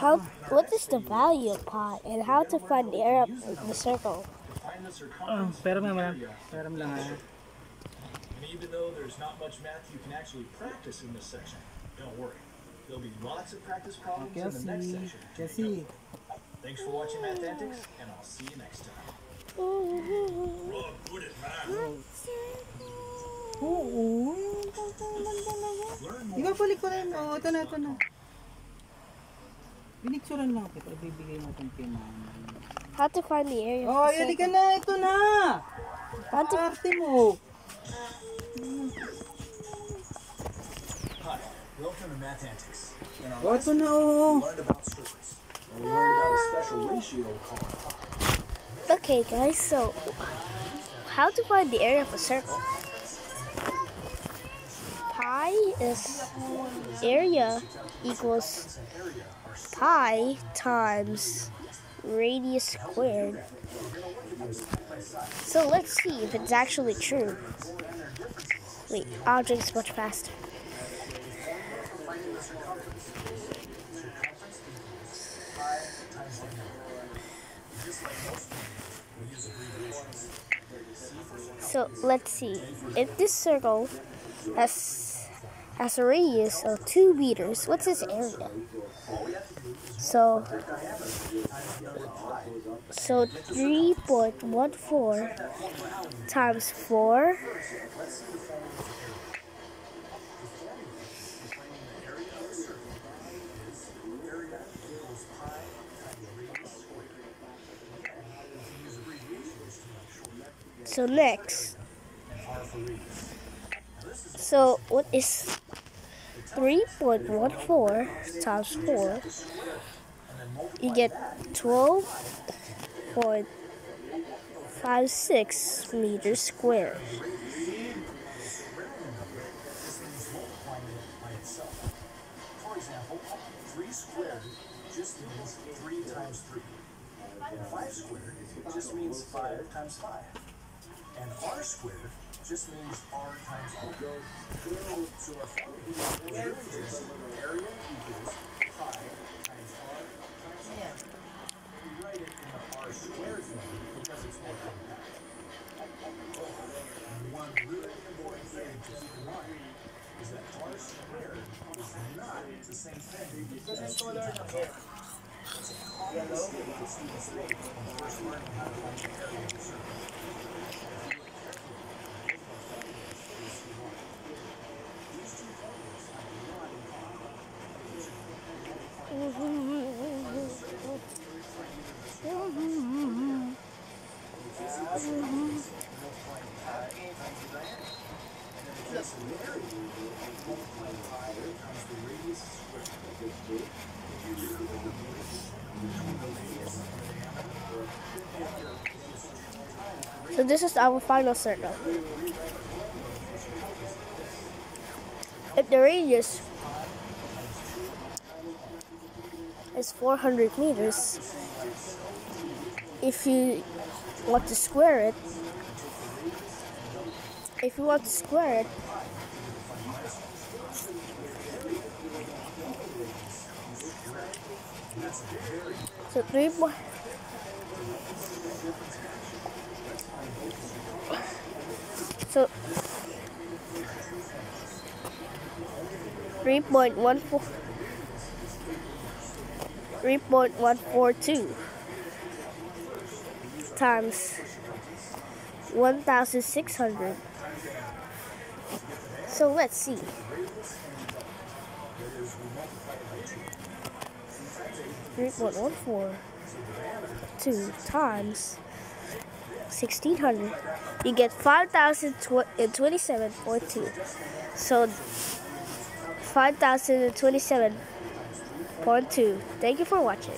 How? What is the value of pi, and how to find the area of the circle? Oh, pero mo lang. Pero mo lang. And even though there's not much math you can actually practice in this section, don't worry. There'll be lots of practice problems in the next Kasi, section. kasi. Thanks for watching Math Antics, and I'll see you next time. Rob, put it back. Oo. Di ba balik ko rin? Oo, ito na, ito na. Pinicturean lang kita. Bibigay mo itong pinanay. How to find the area Oh, of the yun ka na. Ito na. How to Arte mo. Hi, welcome to Math Antics. Oh, ito na, oo. we learned about circles. And we learned about a special ratio called pi. Okay, guys. So, how to find the area of a circle? Pi is area equals pi times radius squared. So let's see if it's actually true. Wait, object's much faster. So let's see. If this circle has has a radius of two meters, what's its area? So so three point one four times four. So next, so what is 3.14 times 4? You get 12.56 meters squared. For example, 3 squared just means 3 times 3. And 5 squared just means 5 times 5. And r squared just means r times r. So our formula is really just area equals pi times r times r. We write it in the r squared form because it's more compact. One really important thing to keep is that r squared is not the same thing as 2 times r. It's area of a circle. So this is our final circle. If the radius is 400 meters, if you want to square it, if you want to square it, so three point. So three point one four three point one four two times one thousand six hundred. So let's see. Three point one four two times sixteen hundred. You get five thousand and uh, twenty-seven point two. So five thousand and twenty-seven point two. Thank you for watching.